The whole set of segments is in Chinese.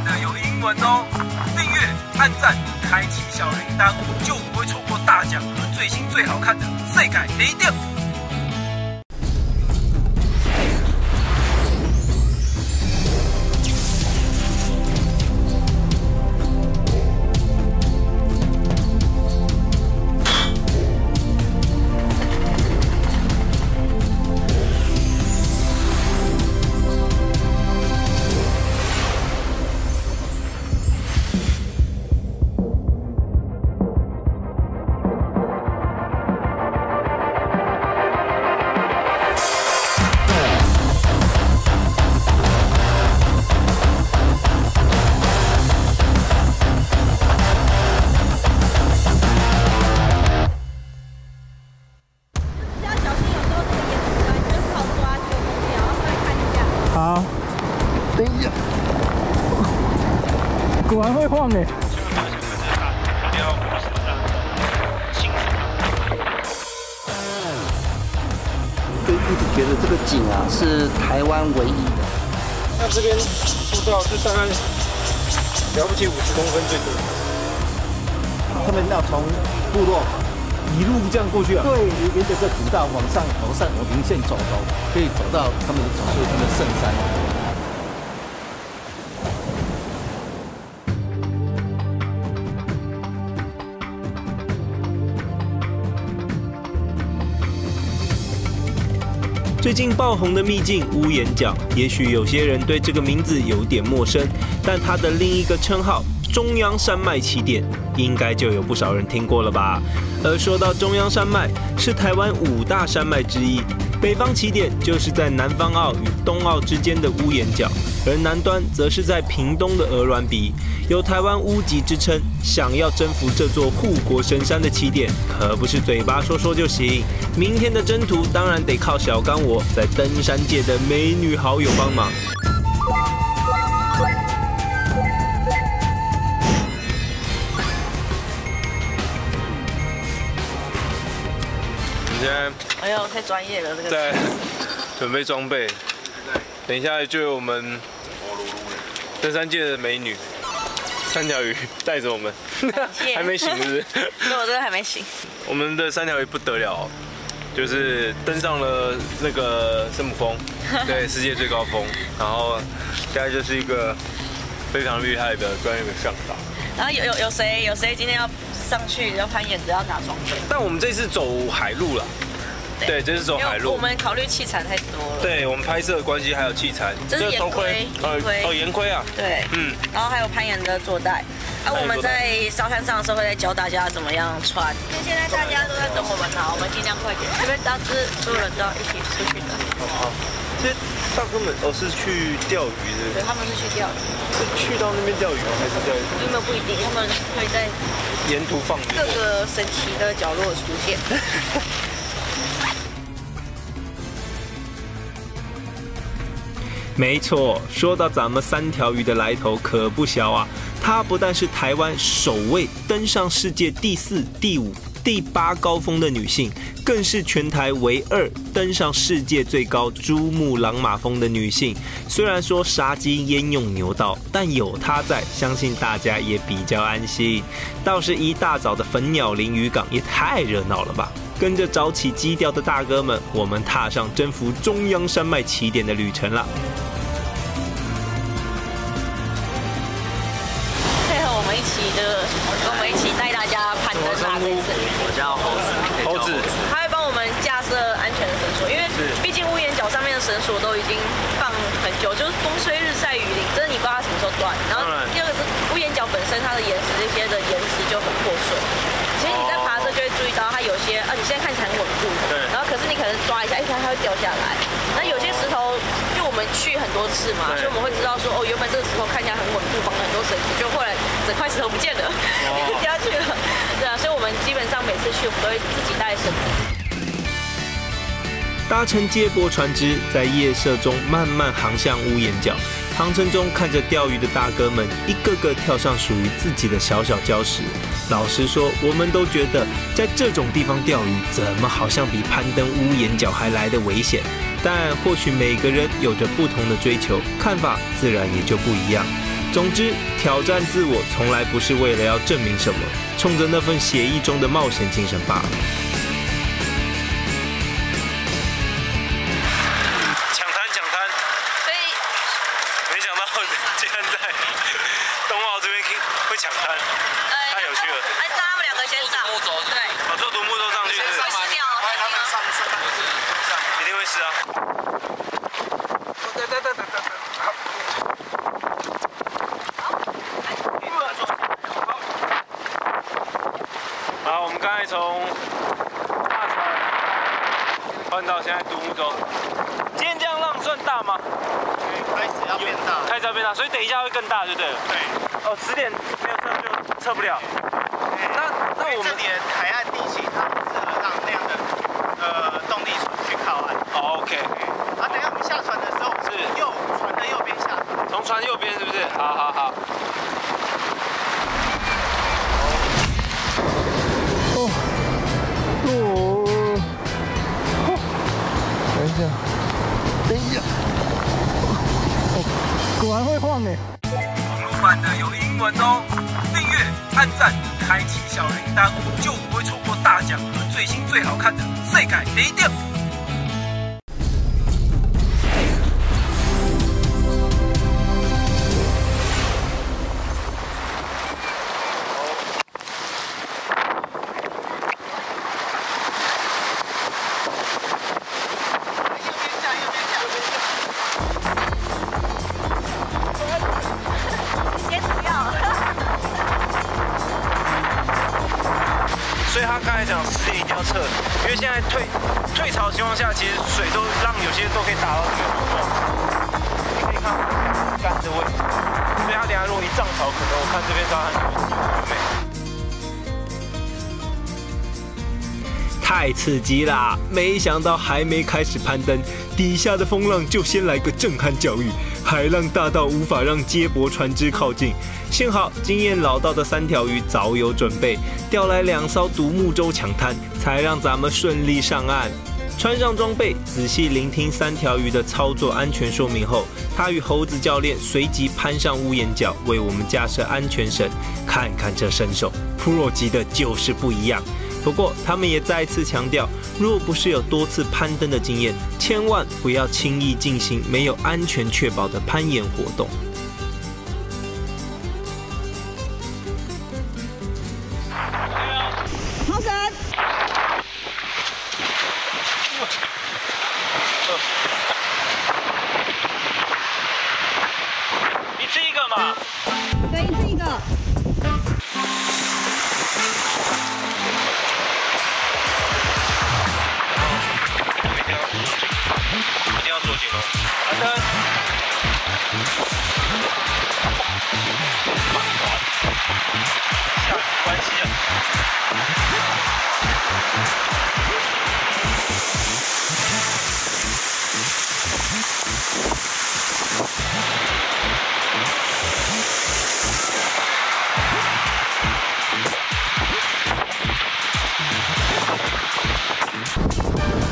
看的有英文哦。订阅、按赞、开启小铃铛，就不会错过大奖和最新最好看的世界第一走到他们的所谓他们的圣山。最近爆红的秘境屋檐角，也许有些人对这个名字有点陌生，但它的另一个称号中央山脉起点，应该就有不少人听过了吧？而说到中央山脉，是台湾五大山脉之一，北方起点就是在南方澳与东澳之间的屋檐角，而南端则是在屏东的鹅銮鼻，有台湾屋脊之称。想要征服这座护国神山的起点，可不是嘴巴说说就行。明天的征途当然得靠小刚我在登山界的美女好友帮忙。哎呦，太专业了，这个。在 准备装备，等一下就有我们登山界的美女三条鱼 带着我们，谢还没醒是不是？那，我真的还没醒。我们的三条鱼不得了哦，就是登上了那个圣母峰，对，世界最高峰，然后现在就是一个非常厉害的专业的向导。然后有有有谁有谁今天要上去要攀岩的要拿装备？但我们这次走海路了，对，这是走海路我。们考虑器材太多了。对我们拍摄的关系还有器材，这是个头盔，岩盔岩盔哦，岩盔啊，对，嗯，然后还有攀岩的坐带。啊，我们在沙滩上的时候会再教大家怎么样穿。因为现在大家都在等我们呢，我们尽量快点，因为当时所有人都要一起出去的。好这大哥们哦是去钓鱼的对，的，他们是去钓鱼，是去到那边钓鱼吗？还是在因为不一定，他们会在沿途放各个神奇的角落出现。没错，说到咱们三条鱼的来头可不小啊！它不但是台湾首位登上世界第四、第五、第八高峰的女性，更是全台唯二登上世界最高珠穆朗玛峰的女性。虽然说杀鸡焉用牛刀，但有她在，相信大家也比较安心。倒是一大早的粉鸟林渔港也太热闹了吧！跟着早起基调的大哥们，我们踏上征服中央山脉起点的旅程了。我们一起的，跟我们一起带大家攀登啦这一次。我叫猴子，猴子，他会帮我们架设安全的绳索，因为毕竟屋檐角上面的绳索都已经放很久，就是风吹日晒雨淋，真的你不知道它什么时候断。然后第二个是屋檐角本身它的岩石这些的岩石就很破碎，其实你在爬的时候就会注意到它有些，啊你现在看起来很稳固，对然后可是你可能抓一下，一它它会掉下来。那有些石头，就我们去很多次嘛，所以我们会知道说，哦，原本这个石头看起来很稳固，绑了很多绳子，就后来整块石头不见了，掉下去了。对啊，所以我们基本上每次去，我们都会自己带绳子。搭乘接驳船只，在夜色中慢慢航向屋檐角。长城中，看着钓鱼的大哥们一个个跳上属于自己的小小礁石。老实说，我们都觉得在这种地方钓鱼，怎么好像比攀登屋檐角还来的危险？但或许每个人有着不同的追求，看法自然也就不一样。总之，挑战自我从来不是为了要证明什么，冲着那份协议中的冒险精神罢了。所以等一下会更大，对不对？对。哦，十点没有测就测不了。那那我们这里的海岸地形它不适合让那样的呃动力船去靠岸。哦，OK，啊，等一下我们下船的时候是右船的右边下船。从船右边是不是？好好好。果然会晃哎。网络版的有英文哦，订阅、按赞、开启小铃铛，就不会错过大奖和最新最好看的世界第一刺激啦！没想到还没开始攀登，底下的风浪就先来个震撼教育，海浪大到无法让接驳船只靠近。幸好经验老道的三条鱼早有准备，调来两艘独木舟抢滩，才让咱们顺利上岸。穿上装备，仔细聆听三条鱼的操作安全说明后，他与猴子教练随即攀上屋檐角，为我们架设安全绳。看看这身手，Pro 级的就是不一样。不过，他们也再次强调，若不是有多次攀登的经验，千万不要轻易进行没有安全确保的攀岩活动。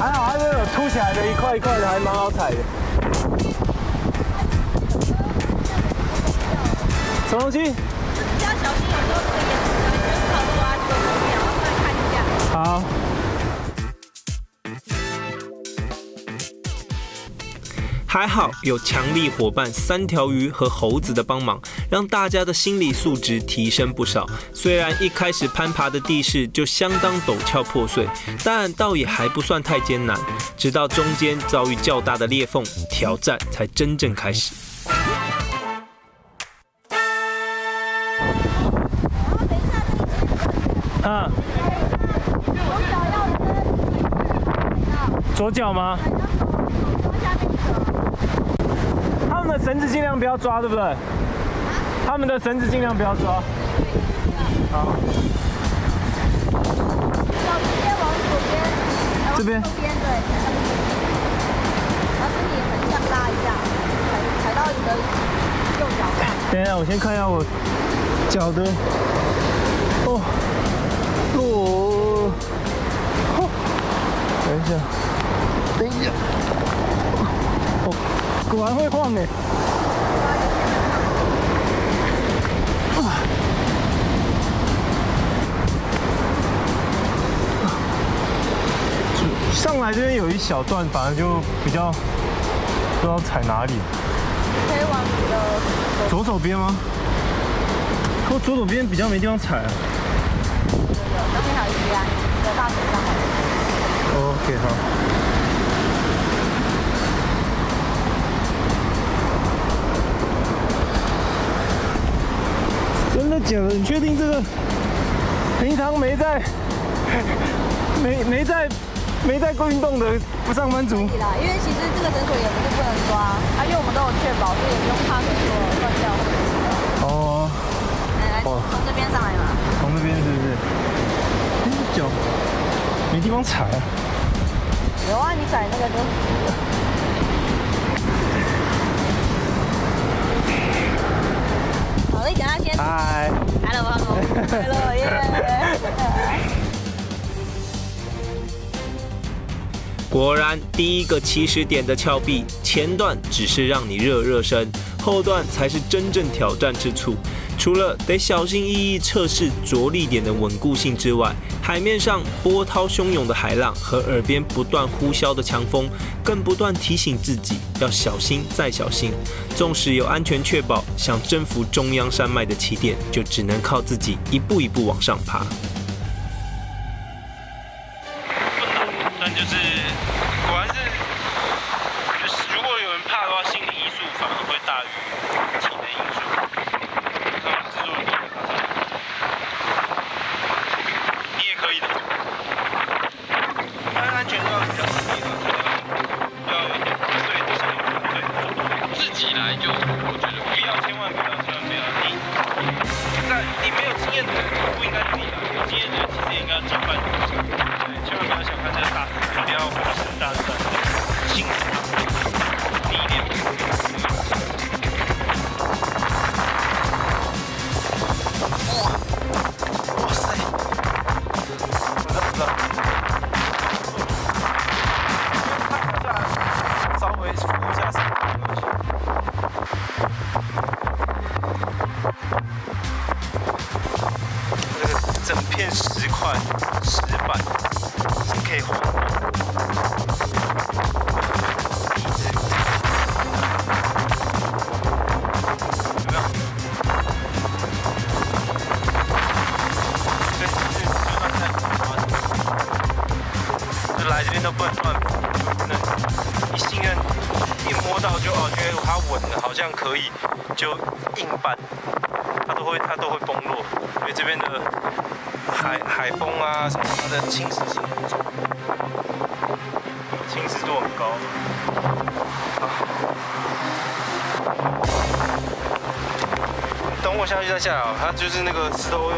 还好，它这有凸起来的一块一块的，还蛮好踩的。什么东西？比较小心，有时候这个岩石有点跑抓就不然后再看一下。好。还好有强力伙伴三条鱼和猴子的帮忙，让大家的心理素质提升不少。虽然一开始攀爬的地势就相当陡峭破碎，但倒也还不算太艰难。直到中间遭遇较大的裂缝，挑战才真正开始。啊，左脚吗？他们的绳子尽量不要抓，对不对？他们的绳子尽量不要抓。好，脚直接往左边，这边对，然后身体横向拉一下，踩踩到你的右脚。等一下，我先看一下我脚的。哦，哦，哦，等一下，等一下。果然会晃哎、上来这边有一小段，反正就比较不知道踩哪里。可以往左手边吗？我左手边比较没地方踩、啊。有有，都挺好，一啊，有大腿上。假的？你确定这个平常没在没没在没在过运动的不上班族？因为其实这个诊所也不是不能抓，啊，因为我们都有确保，所以也不用怕绳索断掉或者什么。哦，来来，从这边上来嘛。从这边是不是？脚没地方踩啊。有啊，你踩那个就。好了，等下先。嗨。Hello，Hello，Hello，耶！果然，第一个起始点的峭壁，前段只是让你热热身，后段才是真正挑战之处。除了得小心翼翼测试着力点的稳固性之外，海面上波涛汹涌的海浪和耳边不断呼啸的强风，更不断提醒自己要小心再小心。纵使有安全确保，想征服中央山脉的起点，就只能靠自己一步一步往上爬。到就哦，觉得它稳了，好像可以，就硬搬，它都会它都会崩落，因为这边的海海风啊什么，它的侵蚀性很重，侵蚀度很高。等我下去再下来，它就是那个石头会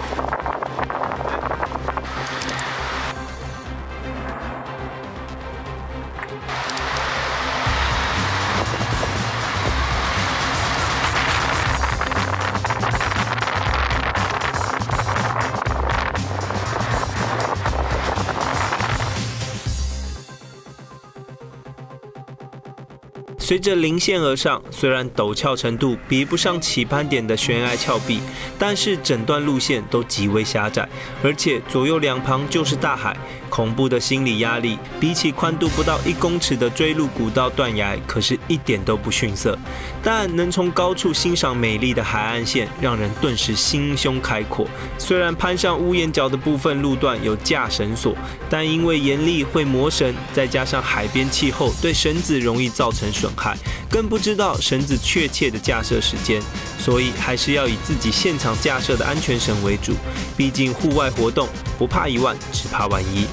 随着零线而上，虽然陡峭程度比不上起攀点的悬崖峭壁，但是整段路线都极为狭窄，而且左右两旁就是大海，恐怖的心理压力比起宽度不到一公尺的追路古道断崖，可是一点都不逊色。但能从高处欣赏美丽的海岸线，让人顿时心胸开阔。虽然攀上屋檐角的部分路段有架绳索，但因为严厉会磨绳，再加上海边气候对绳子容易造成损害，更不知道绳子确切的架设时间，所以还是要以自己现场架设的安全绳为主。毕竟户外活动不怕一万，只怕万一。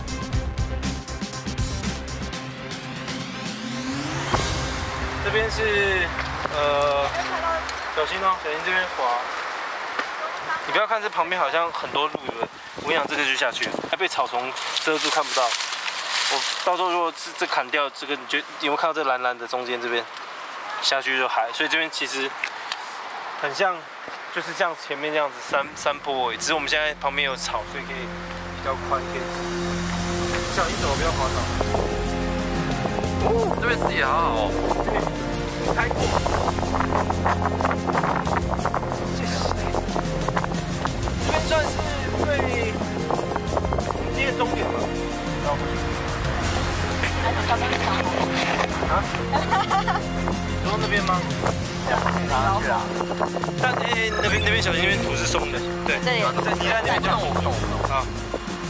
边是呃，小心哦，小心这边滑。你不要看这旁边好像很多路，我跟你讲，这个就下去，还被草丛遮住看不到。我到时候如果是这砍掉这个，你觉有没有看到这蓝蓝的中间这边下去就海？所以这边其实很像，就是像前面这样子山山坡，只是我们现在旁边有草，所以可以比较宽，可以小心走，不要滑倒。哦，这边视野好好哦，开阔这边算是最接终点了你知道吗啊你坐那边吗对啊但那那边那边小心那边土是松的对对你在那边就样不懂啊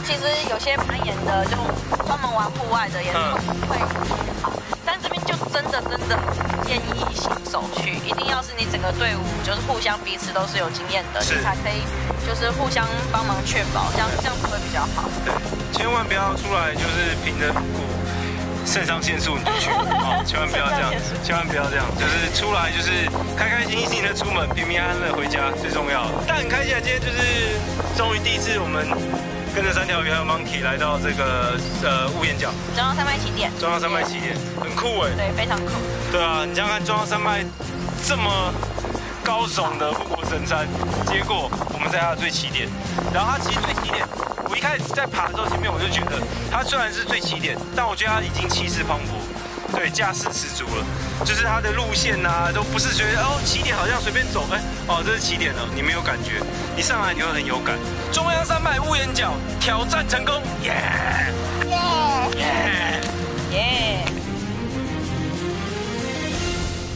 其实有些攀岩的，就专门玩户外的，也会好。但这边就真的真的建议新手去，一定要是你整个队伍就是互相彼此都是有经验的，你才可以就是互相帮忙确保，这样这样子会比较好。对，千万不要出来就是凭着股肾上腺素你就去，哦，千万不要这样，千万不要这样，就是出来就是开开心心的出门，平平安安的回家最重要。但很开心啊，今天就是终于第一次我们。跟着三条鱼还有 Monkey 来到这个呃屋檐角中央山脉起点，中央山脉起点很酷哎，对，非常酷。对啊，你想想看中央山脉这么高耸的护国神山，结果我们在它的最起点，然后它其实最起点，我一开始在爬的时候前面我就觉得它虽然是最起点，但我觉得它已经气势磅礴。对，架势十足了，就是它的路线呐，都不是觉得哦，起点好像随便走，哎，哦，这是起点了，你没有感觉，你上来你会很有感。中央山脉屋檐角挑战成功，耶耶耶耶！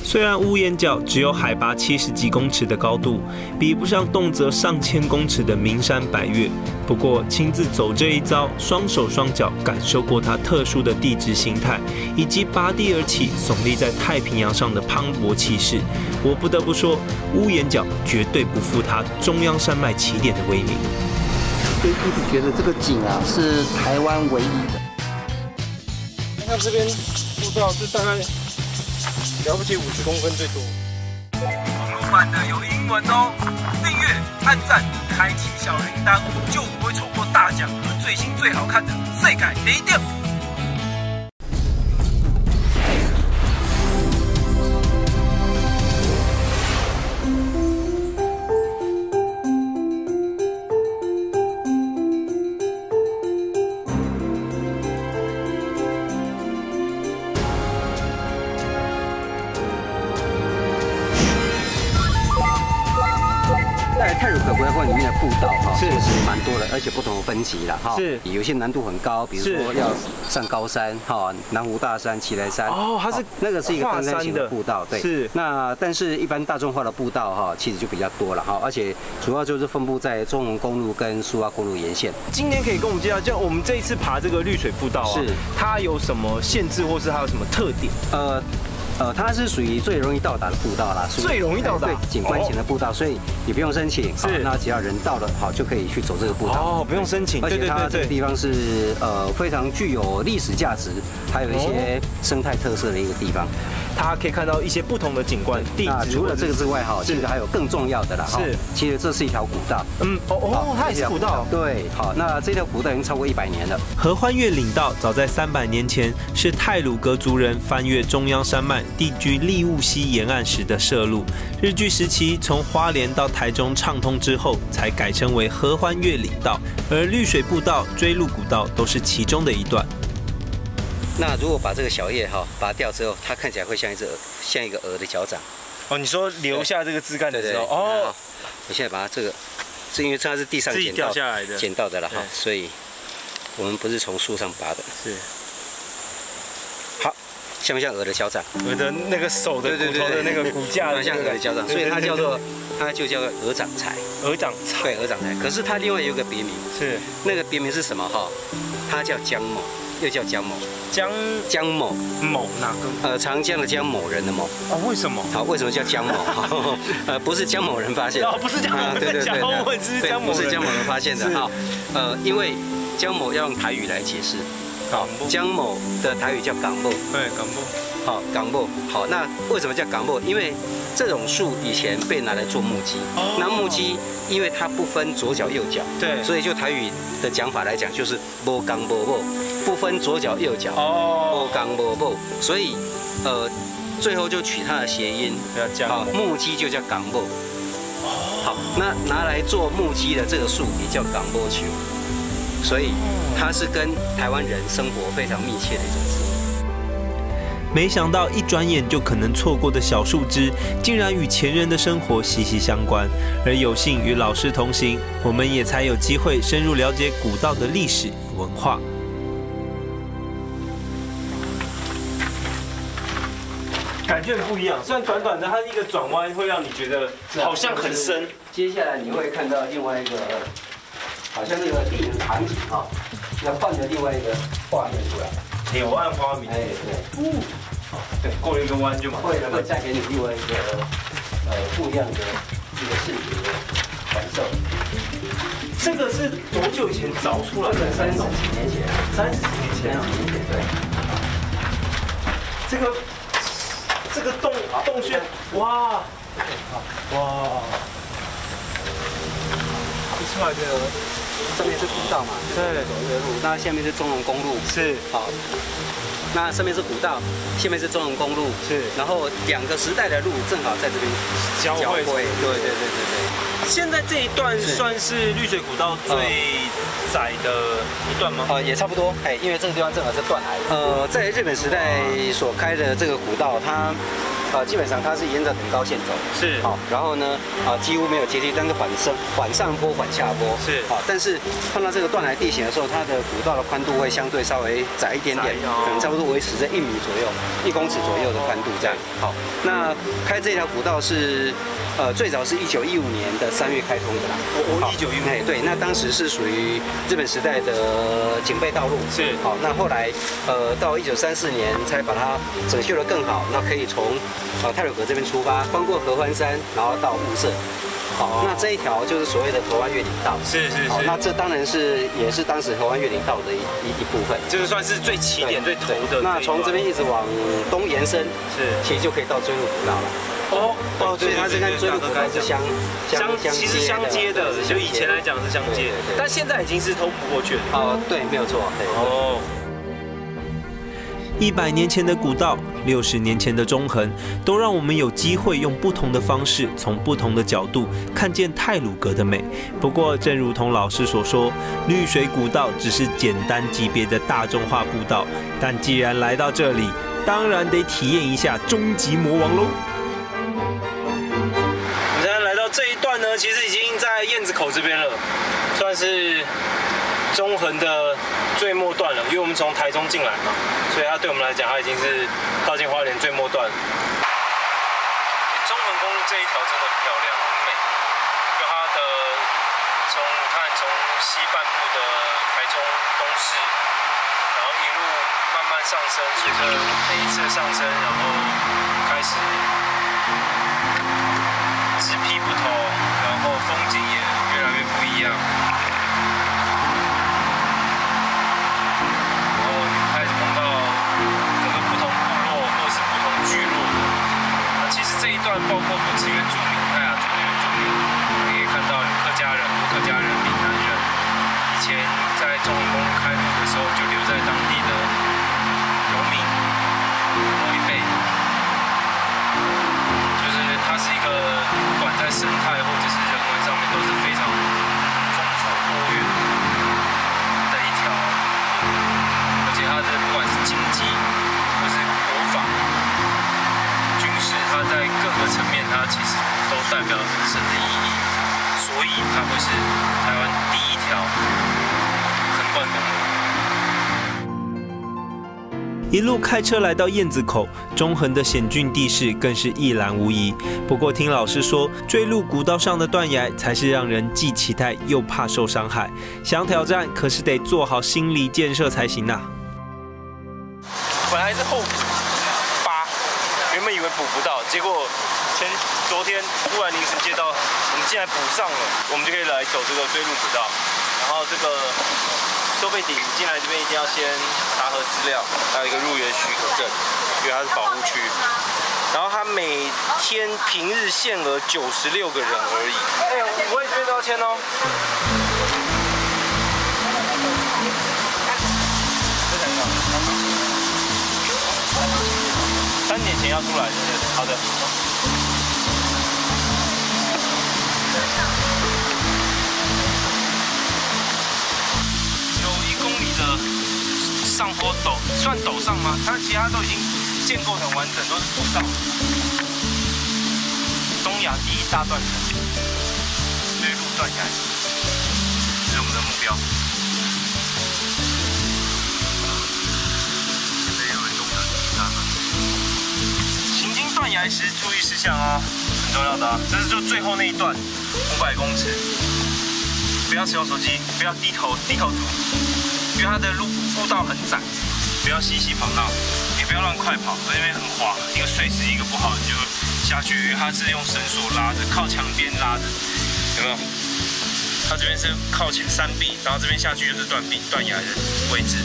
虽然屋檐角只有海拔七十几公尺的高度，比不上动辄上千公尺的名山百岳，不过亲自走这一遭，双手双脚感受过它特殊的地质形态，以及拔地而起、耸立在太平洋上的磅礴气势，我不得不说，屋檐角绝对不负它中央山脉起点的威名。就一直觉得这个景啊是台湾唯一的。你看这边步道是大概。了不起，五十公分最多。网络版的有英文哦，订阅、按赞、开启小铃铛，就不会错过大奖和最新最好看的世界第一而且不同的分级了哈，是有些难度很高，比如说要上高山哈，南湖大山、奇来山哦，它是那个是一个登山型的步道，对，是。那但是一般大众化的步道哈，其实就比较多了哈，而且主要就是分布在中横公路跟苏花公路沿线。今天可以跟我们介绍，就我们这一次爬这个绿水步道啊，是它有什么限制，或是它有什么特点？呃。呃，它是属于最容易到达的步道啦，最容易到达，对，景观型的步道，所以你不用申请，是，那只要人到了，好就可以去走这个步道，哦，不用申请，而且它这个地方是呃非常具有历史价值，还有一些生态特色的一个地方。它可以看到一些不同的景观。那除了这个之外，哈，其实还有更重要的啦。是，其实这是一条古道。嗯，哦哦，它也是古道。对，好，那这条古道已经超过一百年了。合欢岳岭道早在三百年前是泰鲁格族人翻越中央山脉，定居利物西沿岸时的设路。日据时期从花莲到台中畅通之后，才改称为合欢岳岭道。而绿水步道、追鹿古道都是其中的一段。那如果把这个小叶哈拔掉之后，它看起来会像一只像一个鹅的脚掌。哦，你说留下这个枝干的时候，哦，我现在把它这个，是因为它是地上捡到下来的，捡到的了哈，所以我们不是从树上拔的。是。好，像不像鹅的脚掌？鹅的那个手的骨头的那个骨架，像鹅的脚掌，所以它叫做它就叫做鹅掌柴。鹅掌柴。对，鹅掌柴。可是它另外有一个别名，是那个别名是什么哈？它叫姜某。又叫江某，江江某某哪个？呃，长江的江某人的某。哦，为什么？好，为什么叫江某？呃，不是江某人发现的。哦，不是江某人。对对对对，不是江某人发现的。哈，呃，因为江某要用台语来解释。好，江某的台语叫港木。对，港木。好，港木。好，那为什么叫港木？因为这种树以前被拿来做木屐。哦。那木屐因为它不分左脚右脚。对。所以就台语的讲法来讲，就是无港无木。不分左脚右脚哦，不刚不不，所以呃，最后就取它的谐音，好木屐就叫港木。好，那拿来做木屐的这个树也叫港波球，所以它是跟台湾人生活非常密切的一种植物。没想到一转眼就可能错过的小树枝，竟然与前人的生活息息相关。而有幸与老师同行，我们也才有机会深入了解古道的历史文化。感觉很不一样。虽然短短的，它一个转弯会让你觉得好像很深。接下来你会看到另外一个，好像那个电影场景哈，要换的另外一个画面出来。柳暗花明。哎，对。呜。对，过了一个弯就马上。会会再给你另外一个呃不一样的一个视觉感受。这个是多久以前凿出来的？三十几年前。三十几年前啊。对。这个这个洞洞穴，哇哇！出来的上面是古道嘛？对。走这个路，那下面是中龙公路。是。好。那上面是古道，下面是中龙公路，是，然后两个时代的路正好在这边交汇，对对对对对。现在这一段算是绿水古道最窄的一段吗？呃，也差不多，哎，因为这个地方正好是断崖。呃，在日本时代所开的这个古道，它。呃，基本上它是沿着等高线走，是好，然后呢，啊，几乎没有阶梯，但是缓升、缓上坡、缓下坡，是好，但是碰到这个断崖地形的时候，它的古道的宽度会相对稍微窄一点点，可能差不多维持在一米左右、一公尺左右的宽度这样。好，那开这条古道是，呃，最早是一九一五年的三月开通的啦。哦，一九一五。哎，对，那当时是属于日本时代的警备道路，是好，那后来，呃，到一九三四年才把它整修的更好，那可以从。呃，泰鲁阁这边出发，翻过合欢山，然后到雾社。好，那这一条就是所谓的合欢越岭道。是是是。那这当然是也是当时合欢越岭道的一一一部分。就是算是最起点、最头的。那从这边一直往东延伸，是，其实就可以到追鹿古道了。哦哦，对，它是跟追鹿古道是相相其实相接的，就以前来讲是相接，但现在已经是通不过去了。哦，对，没有错。哦。一百年前的古道，六十年前的中横，都让我们有机会用不同的方式，从不同的角度看见泰鲁格的美。不过，正如同老师所说，绿水古道只是简单级别的大众化步道，但既然来到这里，当然得体验一下终极魔王喽。我们现在来到这一段呢，其实已经在燕子口这边了，算是。中横的最末段了，因为我们从台中进来嘛，所以它对我们来讲，它已经是靠近花莲最末段。中横公路这一条真的很漂亮，很美。就它的从看从西半部的台中东市，然后一路慢慢上升，随着每一次的上升，然后开始直批不车来到燕子口，中横的险峻地势更是一览无遗。不过听老师说，坠入古道上的断崖才是让人既期待又怕受伤害。想挑战，可是得做好心理建设才行呐。本来是后八。原本以为补不到，结果前昨天突然临时接到，我们竟然补上了，我们就可以来走这个追路古道。然后这个收费亭进来这边一定要先核资料，还有一个入园许可证，因为它是保护区。然后它每天平日限额九十六个人而已。哎，我也这边都要签哦。三点前要出来，好的。上坡陡，算陡上吗？它其他都已经建构很完整，都是步道。东亚第一大断层，追路断崖，是我们的目标行经断。崖时注意事项哦，很重要的啊。这是就最后那一段，五百公尺，不要使用手机，不要低头低头图，因为它的路步道很窄，不要嬉戏跑闹，也不要乱快跑，因为很滑，一个水池一个不好你就下去，它是用绳索拉着，靠墙边拉着，有没有？它这边是靠前山壁，然后这边下去就是断壁断崖的位置。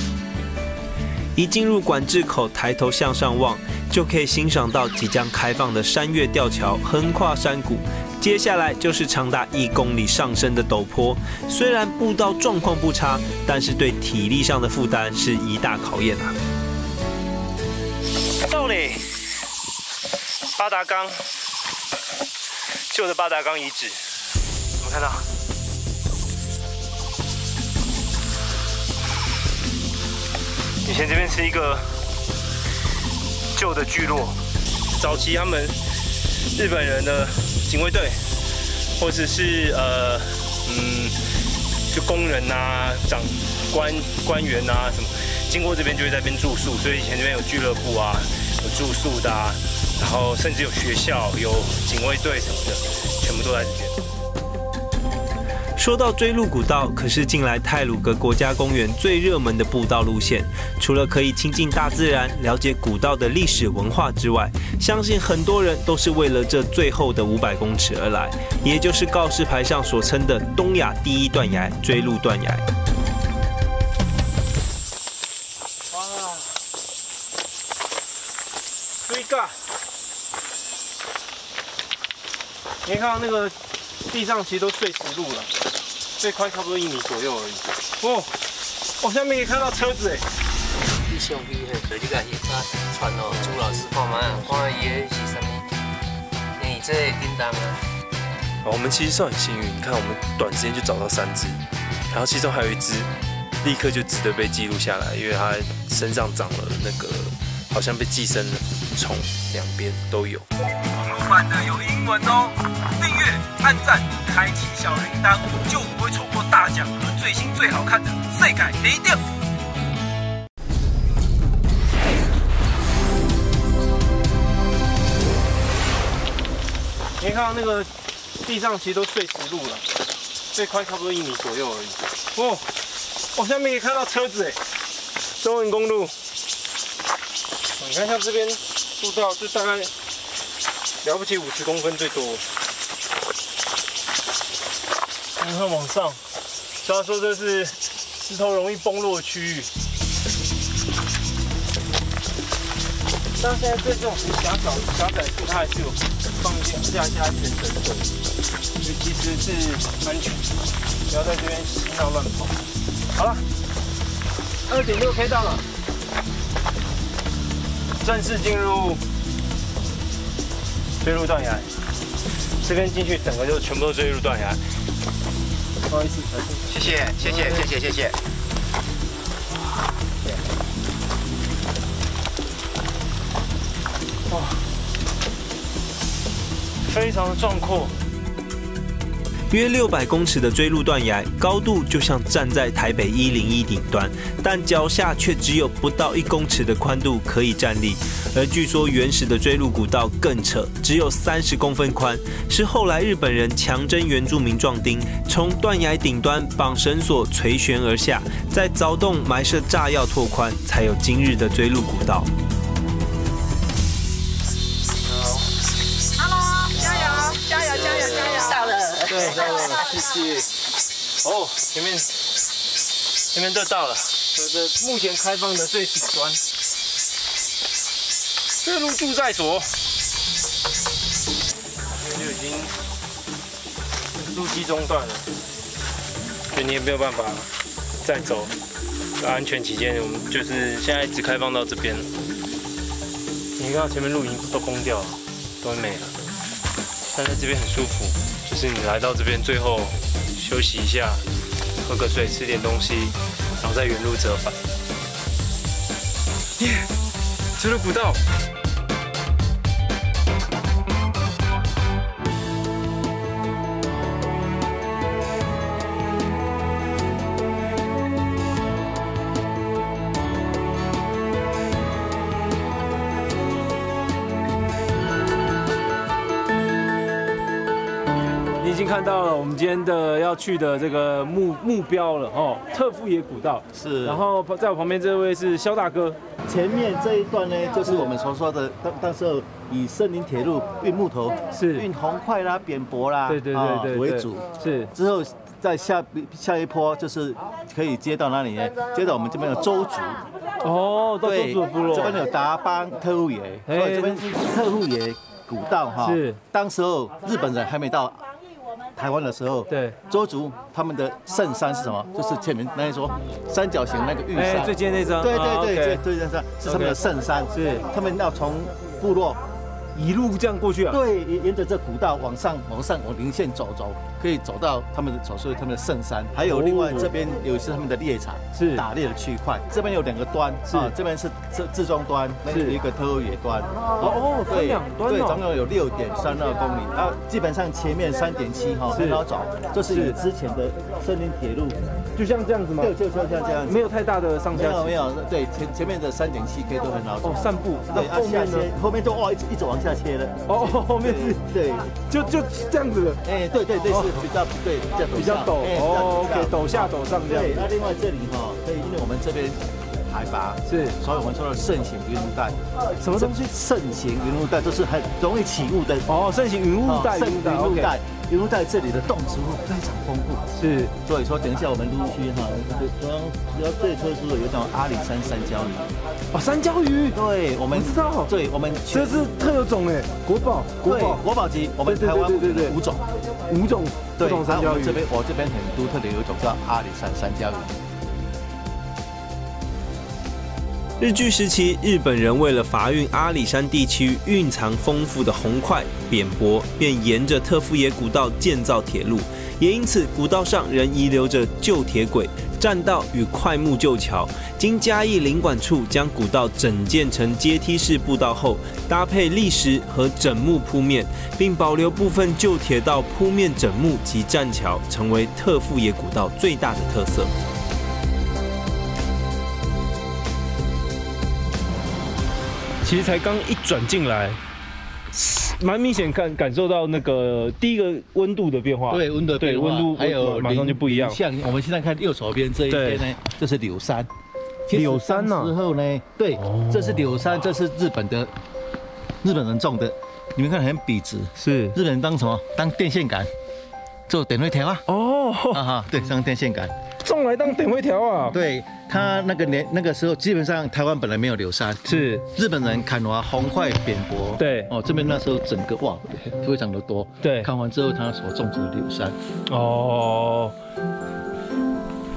一进入管制口，抬头向上望，就可以欣赏到即将开放的山岳吊桥横跨山谷。接下来就是长达一公里上升的陡坡，虽然步道状况不差，但是对体力上的负担是一大考验啊。到嘞，八达冈，旧的八达冈遗址，我看到。以前这边是一个旧的聚落，早期他们日本人的警卫队，或者是呃嗯，就工人呐、长官官员呐什么，经过这边就会在边住宿，所以以前这边有俱乐部啊，有住宿的啊，然后甚至有学校、有警卫队什么的，全部都在这边。说到追鹿古道，可是近来泰鲁格国家公园最热门的步道路线。除了可以亲近大自然、了解古道的历史文化之外，相信很多人都是为了这最后的五百公尺而来，也就是告示牌上所称的东亚第一断崖——追鹿断崖。哇！追嘎！你看到那个地上其实都碎石路了。最宽差不多一米左右而已。哦，我下面可以看到车子哎。你上边嘿，所以你甲伊搭船哦，朱老师看嘛，看伊个是啥物？你这叮当啊。我们其实算很幸运，你看我们短时间就找到三只，然后其中还有一只立刻就值得被记录下来，因为它身上长了那个好像被寄生的虫，两边都有。录版的有英文哦，订阅、按赞、开启小铃铛，就不会错过大奖和最新最好看的世界第一点。你看到那个地上其实都碎石路了，最宽差不多一米左右而已。哦，我下面可以看到车子哎，中文公路。你看像这边步道就大概了不起五十公分最多。你看往上，所以说这是石头容易崩落的区域。但现在对这种狭小狭窄处，它还是有放一些下下全绳索，所以其实是安全，不要在这边嬉闹乱跑。好了，二点六 K 到了，正式进入追入断崖。这边进去整个就全部都追入断崖。不好意思，谢谢谢谢谢谢谢谢。哇，非常的壮阔。约六百公尺的追路断崖，高度就像站在台北一零一顶端，但脚下却只有不到一公尺的宽度可以站立。而据说原始的追路古道更扯，只有三十公分宽，是后来日本人强征原住民壮丁，从断崖顶端绑绳索垂悬而下，在凿洞埋设炸药拓宽，才有今日的追路古道。对，到了，谢谢。哦，前面前面都到了，这是目前开放的最顶端，这路住在所，这边就已经路基中断了，所以你也没有办法再走。安全起见，我们就是现在只开放到这边。你看到前面露营都崩掉了，都没了。但在这边很舒服，就是你来到这边最后休息一下，喝个水，吃点东西，然后再原路折返。耶，出了古道。你已经看到了我们今天的要去的这个目目标了哦，特富野古道是。然后在我旁边这位是肖大哥，前面这一段呢，就是我们所说的当当时候以森林铁路运木头，是运红块啦、扁柏啦，对对对对为主，是之后。在下下一坡就是可以接到哪里呢？接到我们这边的周族。哦，到周族部落。这边有达邦特务野，哎，这边是特务野古道哈。是。当时候日本人还没到台湾的时候，对，周族他们的圣山是什么？就是前面那一说三角形那个玉山。最近那张。对对对对，最尖山是他们的圣山。是。他们要从部落。一路这样过去啊？对，沿沿着这古道往上、往上、往零线走走，可以走到他们的所说他们的圣山。还有另外这边有一些他们的猎场，是打猎的区块。这边有两个端，啊这边是自自装端，那是一个特务野端。哦，分两端对，总共有六点三二公里。啊，基本上前面三点七哈很好走，就是以之前的森林铁路，就像这样子吗？对就像这样，没有太大的上下。没有没有，对前前面的三点七 K 都很好走。哦，散步。对，啊下切后面就哇一直一直往下切了。哦。后面是，对，就就这样子的，哎，对对对，是比较对，比较陡，哦，OK，陡下陡上这样。对，那另外这里哈，可以因为我们这边海拔是，所以我们说的盛行云雾带。什么东西？盛行云雾带就是很容易起雾的。哦，盛行云雾带，云雾带。云雾带这里的动植物非常丰富，是，所以说等一下我们陆续哈，主要主要最特殊的有一种阿里山山椒鱼，哦，山椒鱼，对，我们知道，对，我们这是特有种哎，国宝，国宝，国宝级，我们台湾对对五种，五种，对，山椒鱼，这边我这边很独特的有一种叫阿里山山椒鱼。日据时期，日本人为了伐运阿里山地区蕴藏丰富的红块、扁柏，便沿着特富野古道建造铁路。也因此，古道上仍遗留着旧铁轨、栈道与块木旧桥。经嘉义领管处将古道整建成阶梯式步道后，搭配砾石和整木铺面，并保留部分旧铁道铺面整木及栈桥，成为特富野古道最大的特色。其实才刚一转进来，蛮明显感感受到那个第一个温度的变化。对，温度对温度还有马上就不一样。像我们现在看右手边这一边呢，这是柳杉。柳杉呢？之后呢？对，这是柳杉，这是日本的日本人种的。你们看很笔直。是。日本人当什么？当电线杆，做点位条啊。哦。哈哈，对，当电线杆。种来当点位条啊？对。他那个年那个时候，基本上台湾本来没有柳杉，是。日本人砍完红块扁柏，对，哦，这边那时候整个哇，非常的多，对，砍完之后他所种植的柳杉，哦，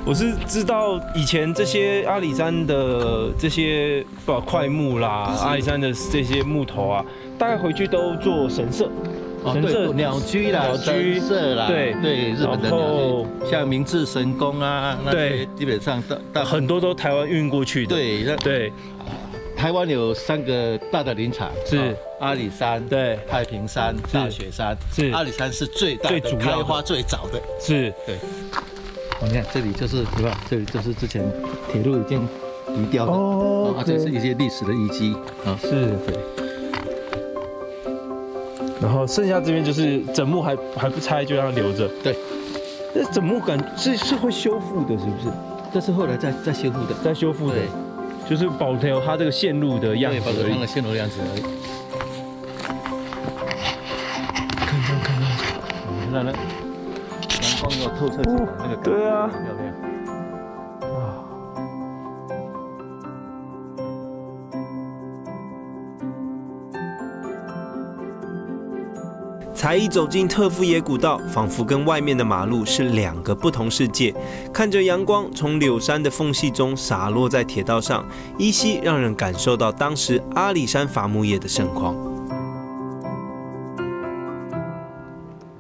我是知道以前这些阿里山的这些不块木啦，阿里山的这些木头啊，大概回去都做神社。神社鸟居啦，神社啦，对对，日本的鸟居，像明治神宫啊，那些基本上大大很多都台湾运过去的。对对，台湾有三个大的林场，是阿里山、对太平山、大雪山。是阿里山是最大的、开花最早的。是，对。你看这里就是对吧？这里就是之前铁路已经移掉的哦，而且是一些历史的遗迹啊。是，对。然后剩下这边就是整木还还不拆，就让它留着。对，那整木感是是会修复的，是不是？这是后来再再修复的，再修复的，就是保留它这个线路的样子，保留它的线路的样子而已。看看看看，看那阳光又透彻进来，那个对啊。才一走进特富野古道，仿佛跟外面的马路是两个不同世界。看着阳光从柳山的缝隙中洒落在铁道上，依稀让人感受到当时阿里山伐木业的盛况。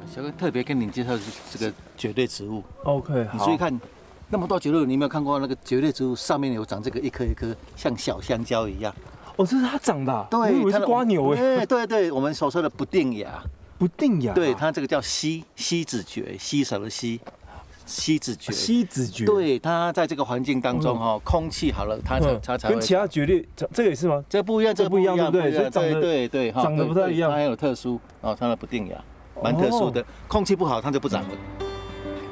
小哥特别跟你介绍这个蕨类植物。OK，你注意看，那么多蕨类，你有没有看过那个蕨类植物上面有长这个一颗一颗像小香蕉一样？哦，这是它长的。对，我以为是瓜牛哎。对对，我们所说的不定芽。不定呀，对它这个叫西西子蕨，稀少的稀，西子蕨，西子蕨，对它在这个环境当中哈，空气好了，它才它才跟其他蕨类，这这个也是吗？这不一样，这不一样，对对对对对，长得不太一样，它很有特殊哦，它的不定芽。蛮特殊的。空气不好，它就不长了。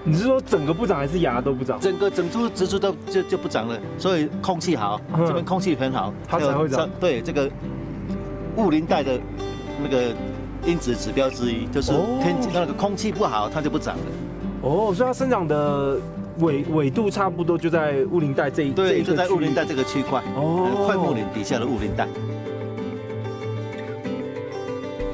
你是说整个不长还是芽都不长？整个整株植株都就就不长了，所以空气好，这边空气很好，它才会长。对，这个雾林带的那个因子指标之一，就是天气那个空气不好，它就不长了。哦，所以它生长的纬纬度差不多就在雾林带这一对，就在雾林带这个区块，哦，快木林底下的雾林带。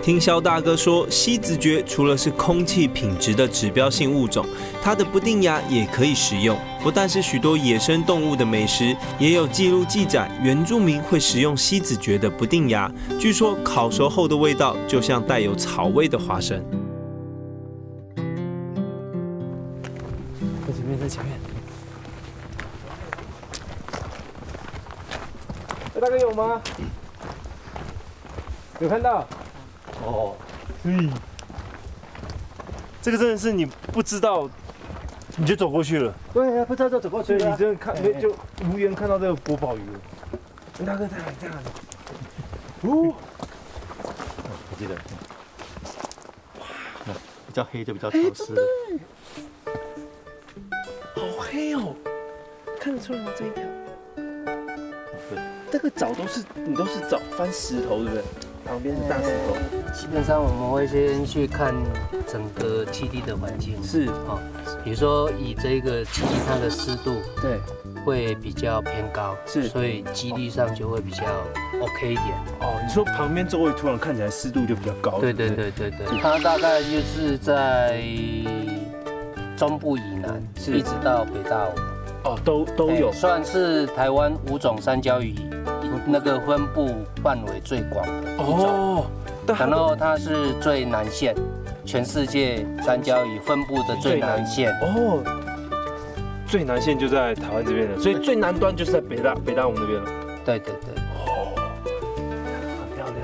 听肖大哥说，西子蕨除了是空气品质的指标性物种，它的不定芽也可以食用。不但是许多野生动物的美食，也有记录记载，原住民会食用西子蕨的不定芽。据说烤熟后的味道就像带有草味的花生。在前面，在前面。哎，大哥有吗？有看到？哦，嗯，这个真的是你不知道，你就走过去了。对呀，不知道就走过去了。你真的看，就无缘看到这个国宝鱼了。大哥在哪里？在哪里？哦，我记得。哇，比较黑就比较潮湿。好黑哦，看得出来吗？这一条。对，这个藻都是你都是找翻石头，对不对？旁边是大石头。基本上我们会先去看整个基地的环境，是。啊，比如说以这个基地它的湿度，对，会比较偏高，是，所以基地上就会比较 OK 一点。哦，你说旁边周围突然看起来湿度就比较高，对对对？对对。它大概就是在中部以南，一直到北大武，哦，都都有，算是台湾五种山椒鱼。那个分布范围最广的一种，然后它是最南线，全世界山椒鱼分布的最南线哦，最南线就在台湾这边了，所以最南端就是在北大北大我们那边了。对对对，哦，很漂亮。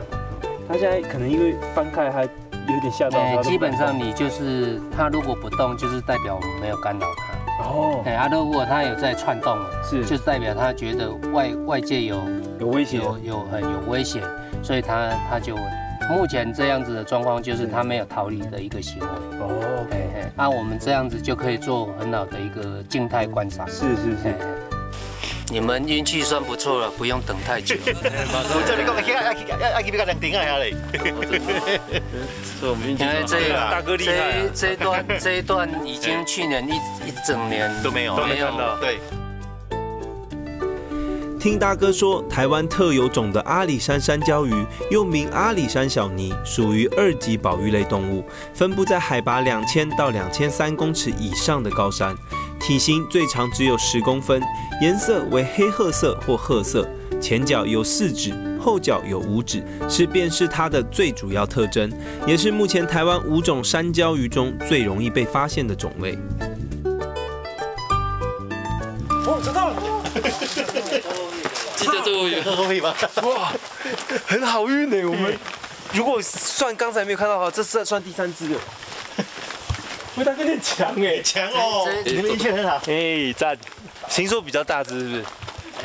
它现在可能因为翻开还有点吓到它。基本上你就是它如果不动，就是代表我们没有干扰它。哦，哎，啊，如果它有在窜动，是，就是代表它觉得外外界有。有危险，有有很有危险，所以他他就目前这样子的状况，就是他没有逃离的一个行为。哦，嘿嘿，那我们这样子就可以做很好的一个静态观察。是是是，你们运气算不错了，不用等太久。我叫你讲，要要要要几个人顶下嘞？是我们运气好。大哥厉害。这这段这一段已经去年一一整年都没有都没看到。对。听大哥说，台湾特有种的阿里山山椒鱼，又名阿里山小泥，属于二级保育类动物，分布在海拔两千到两千三公尺以上的高山，体型最长只有十公分，颜色为黑褐色或褐色，前脚有四指，后脚有五指，是辨识它的最主要特征，也是目前台湾五种山椒鱼中最容易被发现的种类。哦，找到了。记得这么远，可以吗？哇，很好运呢。我们如果算刚才没有看到的话，这是算第三只了。喂，大哥你强哎，强哦！你们运气很好。哎，赞。听说比较大只是不是？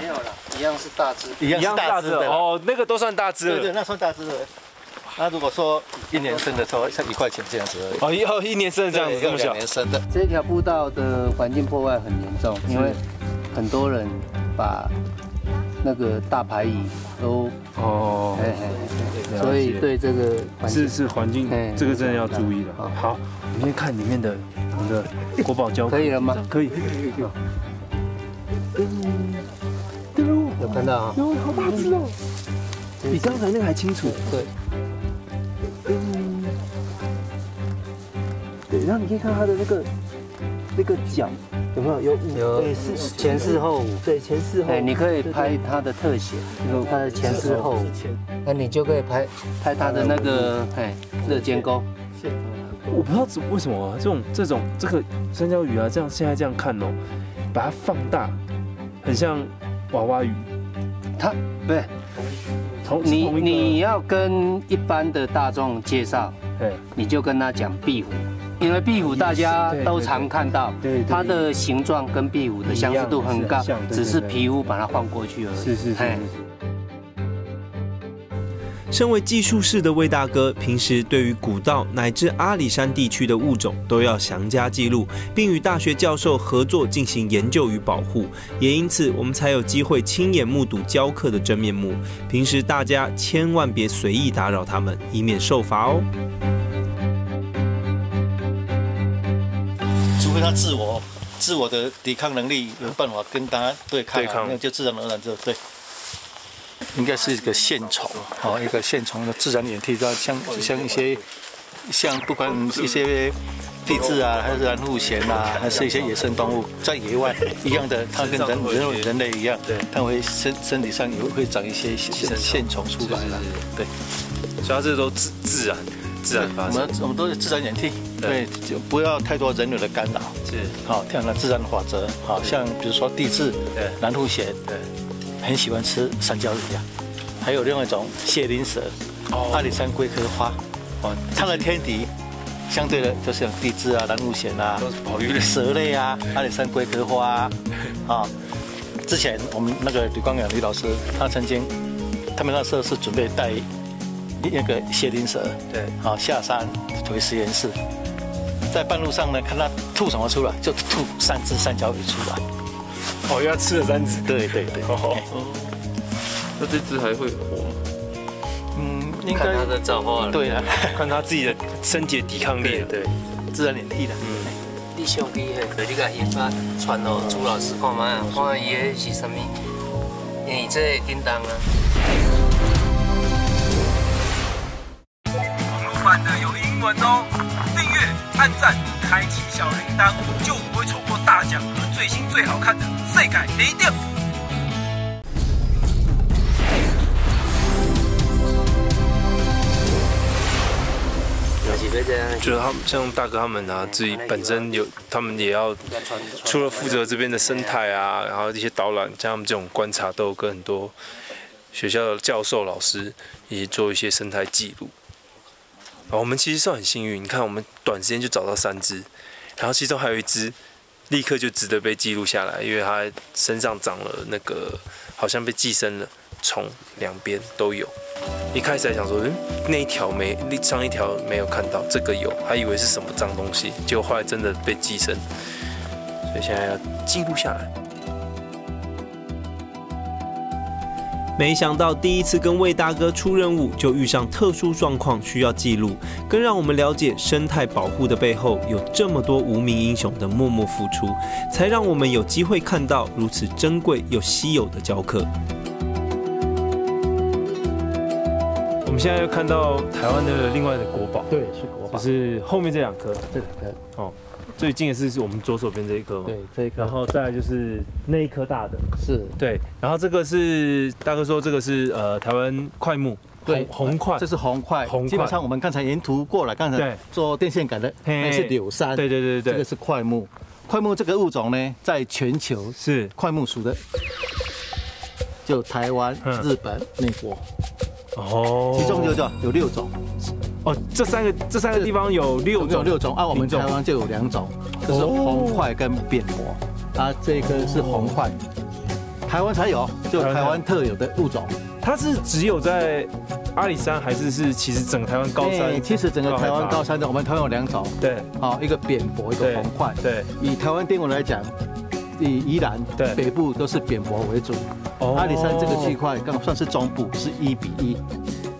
没有了，一样是大只，一样大只的。哦，那个都算大只了。对对，那算大只的。那如果说一年生的，说像一块钱这样子而已。哦，以后一年生的这样子这么小。两年生的。这条步道的环境破坏很严重，因为很多人把。那个大排椅都哦，所以对这个是是环境，这个真的要注意了。好，我们先看里面的我们的国宝胶，可以了吗？可以。有看到啊？有，好大只哦，比刚才那个还清楚。对。对，然后你可以看它的那个那个脚。有没有有有对是前四后五对前四后，对你可以拍它的特写，它的前四后五，那你就可以拍拍它的那个哎热肩沟。我不知道为什么这种这种这个三角鱼啊，这样现在这样看哦，把它放大，很像娃娃鱼。它对，你你要跟一般的大众介绍，对，你就跟他讲壁虎。因为壁虎大家都常看到，它的形状跟壁虎的相似度很高，只是皮肤把它换过去而已。是是是。身为技术室的魏大哥，平时对于古道乃至阿里山地区的物种都要详加记录，并与大学教授合作进行研究与保护。也因此，我们才有机会亲眼目睹教课的真面目。平时大家千万别随意打扰他们，以免受罚哦。他自我自我的抵抗能力有办法跟大家对抗，对抗。那就自然而然就对。应该是一个线虫，哦，一个线虫的自然演替，像像一些像不管一些地质啊，还是蓝腹鹇啊，还是一些野生动物，在野外一样的，它跟人人人类一样，对，它会身身体上也会长一些线线虫。出来了，对。所以它这都自自然自然发我生。们我们都是自然演替，对，就不要太多人为的干扰，是，好，这样的自然法则，好像比如说地质，对，蓝腹鹇，对。很喜欢吃山椒鱼呀，还有另外一种谢林蛇，阿里山龟壳花，哦，它的天敌相对的就是像地质啊、蓝腹鹇啊、保育类。蛇类啊、阿里山龟壳花啊，啊，之前我们那个吕光远吕老师，他曾经，他们那时候是准备带那个谢林蛇，对，好下山回实验室，在半路上呢，看他吐什么出来，就吐三只三角鱼出来。哦，因为它吃了三只。对对对。哦。那这只还会活吗？嗯，应该。看它的造化。对啊，看它自己的身体的抵抗力。对。自然免疫的。嗯。你上去迄个，你甲伊发传哦，朱老师看卖啊，看伊迄是啥物？因为这叮当啊。哦，订阅、按赞、开启小铃铛，就不会错过大奖和最新最好看的世界第一点。就是他们像大哥他们啊，自己本身有，他们也要除了负责这边的生态啊，然后一些导览，像他们这种观察，都有跟很多学校的教授老师以及做一些生态记录。哦我们其实算很幸运，你看我们短时间就找到三只，然后其中还有一只立刻就值得被记录下来，因为它身上长了那个好像被寄生了虫，两边都有。一开始还想说，嗯，那一条没，上一条没有看到，这个有，还以为是什么脏东西，结果后来真的被寄生，所以现在要记录下来。没想到第一次跟魏大哥出任务，就遇上特殊状况需要记录，更让我们了解生态保护的背后有这么多无名英雄的默默付出，才让我们有机会看到如此珍贵又稀有的教课。我们现在又看到台湾的另外的国宝，对，是国宝，是后面这两颗，这两颗，哦，最近的是是我们左手边这一颗，对，这一颗，然后再来就是那一颗大的，是。对，然后这个是大哥说这个是呃台湾快木，对，红块，这是红块，红块，基本上我们刚才沿途过来，刚才做电线杆的那是柳杉，对对对对，这个是块木，块木这个物种呢，在全球是。块木属的，就台湾、日本、美国。哦，其中就叫有六种，哦，这三个这三个地方有六种。六种，啊，我们台湾就有两种，就是红块跟扁膜，啊，这颗是红块，台湾才有，就台湾特有的物种，它是只有在阿里山，还是是其实整个台湾高山？其实整个台湾高山的，我们台湾有两种，对，好，一个扁薄，一个红块，对，以台湾定文来讲，以宜兰对北部都是扁柏为主。阿里山这个区块刚算是中部，是一比一，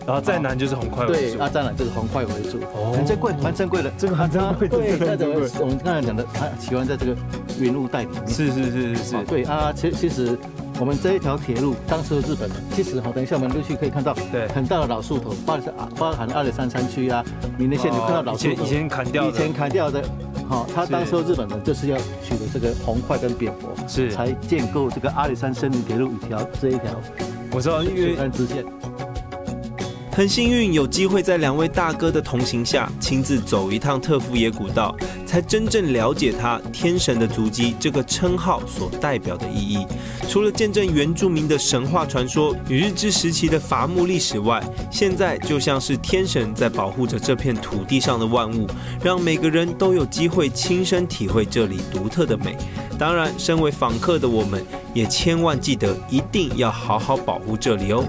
然后再南就是红块为主。对，啊，再南就是红块为主，很珍贵，蛮珍贵的。这个很珍贵，对，那怎么我们刚才讲的，它喜欢在这个云雾带里面。是是是是是。对啊，其其实我们这一条铁路当时日本的，其实哈，等一下我们陆续可以看到，对，很大的老树头，包含包含阿里山山区啊，闽南线你看到老树头，以前砍掉，以前砍掉的。好，他当时日本人就是要取得这个红块跟扁柏，是才建构这个阿里山森林铁路一条这一条。我知道，因为支线。很幸运有机会在两位大哥的同行下，亲自走一趟特富野古道，才真正了解他“天神的足迹”这个称号所代表的意义。除了见证原住民的神话传说与日治时期的伐木历史外，现在就像是天神在保护着这片土地上的万物，让每个人都有机会亲身体会这里独特的美。当然，身为访客的我们，也千万记得一定要好好保护这里哦。